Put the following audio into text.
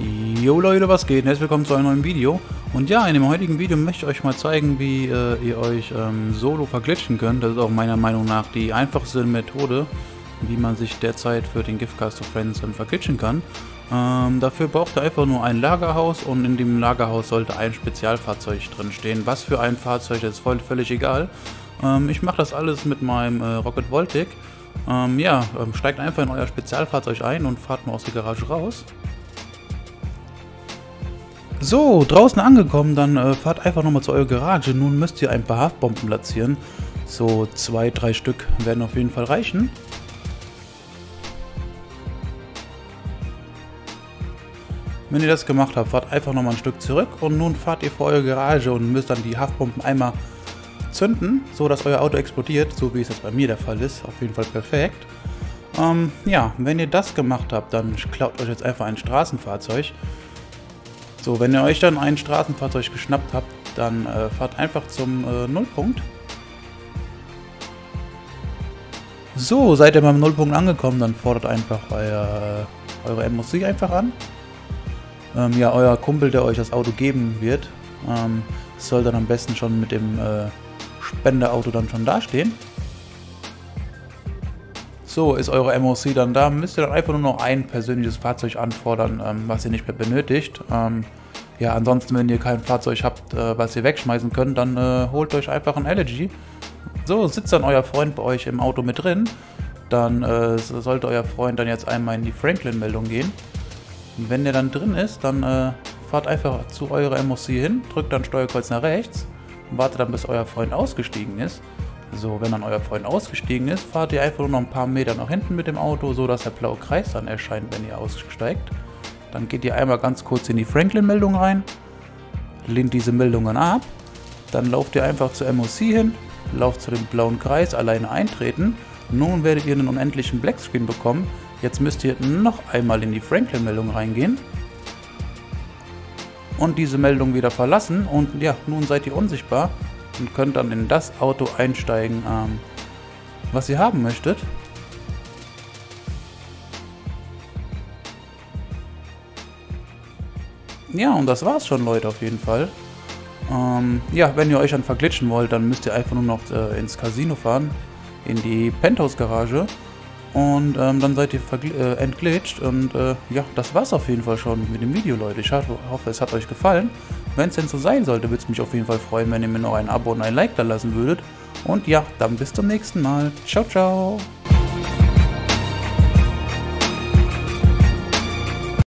Jo Leute, was geht? Herzlich willkommen zu einem neuen Video. Und ja, in dem heutigen Video möchte ich euch mal zeigen, wie äh, ihr euch ähm, solo verglitschen könnt. Das ist auch meiner Meinung nach die einfachste Methode, wie man sich derzeit für den Giftcast of Friends ähm, verglitschen kann. Ähm, dafür braucht ihr einfach nur ein Lagerhaus und in dem Lagerhaus sollte ein Spezialfahrzeug drin stehen. Was für ein Fahrzeug, ist voll, völlig egal. Ähm, ich mache das alles mit meinem äh, Rocket Voltic. Ähm, ja, ähm, steigt einfach in euer Spezialfahrzeug ein und fahrt mal aus der Garage raus. So, draußen angekommen, dann äh, fahrt einfach nochmal zu eurer Garage. Nun müsst ihr ein paar Haftbomben platzieren. So zwei, drei Stück werden auf jeden Fall reichen. Wenn ihr das gemacht habt, fahrt einfach nochmal ein Stück zurück und nun fahrt ihr vor eure Garage und müsst dann die Haftbomben einmal zünden, so dass euer Auto explodiert, so wie es jetzt bei mir der Fall ist. Auf jeden Fall perfekt. Ähm, ja, wenn ihr das gemacht habt, dann klaut euch jetzt einfach ein Straßenfahrzeug. So, wenn ihr euch dann ein Straßenfahrzeug geschnappt habt, dann äh, fahrt einfach zum äh, Nullpunkt. So, seid ihr beim Nullpunkt angekommen, dann fordert einfach euer, äh, eure MOC einfach an. Ähm, ja, euer Kumpel, der euch das Auto geben wird, ähm, soll dann am besten schon mit dem äh, Spenderauto dann schon dastehen. So, ist eure MOC dann da, müsst ihr dann einfach nur noch ein persönliches Fahrzeug anfordern, ähm, was ihr nicht mehr benötigt. Ähm, ja, ansonsten, wenn ihr kein Fahrzeug habt, äh, was ihr wegschmeißen könnt, dann äh, holt euch einfach ein Elegy. So, sitzt dann euer Freund bei euch im Auto mit drin. Dann äh, sollte euer Freund dann jetzt einmal in die Franklin-Meldung gehen. Und wenn der dann drin ist, dann äh, fahrt einfach zu eurer MOC hin, drückt dann Steuerkreuz nach rechts und wartet dann, bis euer Freund ausgestiegen ist. So, wenn dann euer Freund ausgestiegen ist, fahrt ihr einfach nur noch ein paar Meter nach hinten mit dem Auto, so dass der blaue Kreis dann erscheint, wenn ihr aussteigt. Dann geht ihr einmal ganz kurz in die Franklin-Meldung rein, lehnt diese Meldungen ab, dann lauft ihr einfach zur MOC hin, lauft zu dem blauen Kreis, alleine eintreten. Nun werdet ihr einen unendlichen Blackscreen bekommen. Jetzt müsst ihr noch einmal in die Franklin-Meldung reingehen und diese Meldung wieder verlassen und ja, nun seid ihr unsichtbar und könnt dann in das Auto einsteigen, ähm, was ihr haben möchtet. Ja, und das war's schon, Leute, auf jeden Fall. Ähm, ja, wenn ihr euch dann verglitschen wollt, dann müsst ihr einfach nur noch äh, ins Casino fahren, in die Penthouse-Garage. Und ähm, dann seid ihr äh, entglitscht. Und äh, ja, das war's auf jeden Fall schon mit dem Video, Leute. Ich hoffe, es hat euch gefallen. Wenn es denn so sein sollte, würde es mich auf jeden Fall freuen, wenn ihr mir noch ein Abo und ein Like da lassen würdet. Und ja, dann bis zum nächsten Mal. Ciao, ciao.